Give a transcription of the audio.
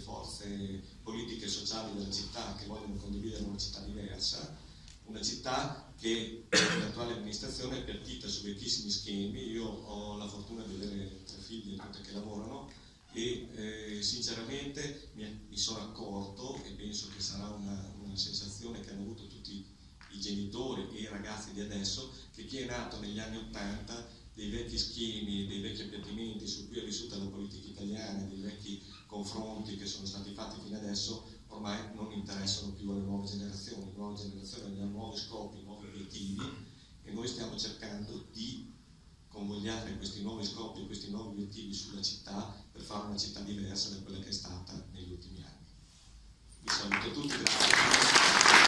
forze politiche e sociali della città che vogliono condividere una città diversa, una città che l'attuale amministrazione è partita su vecchissimi schemi. Io ho la fortuna di avere tre figlie tutte che lavorano e eh, sinceramente mi, mi, sono accorto e penso che sarà una, una sensazione che hanno avuto tutti i genitori e i ragazzi di adesso che chi è nato negli anni Ottanta dei vecchi schemi, dei vecchi appiattimenti su cui è vissuta la politica italiana, confronti che sono stati fatti fino adesso, ormai non interessano più alle nuove generazioni. Le nuove generazioni hanno nuovi scopi, nuovi obiettivi e noi stiamo cercando di convogliare questi nuovi scopi, questi nuovi obiettivi sulla città per fare una città diversa da quella che è stata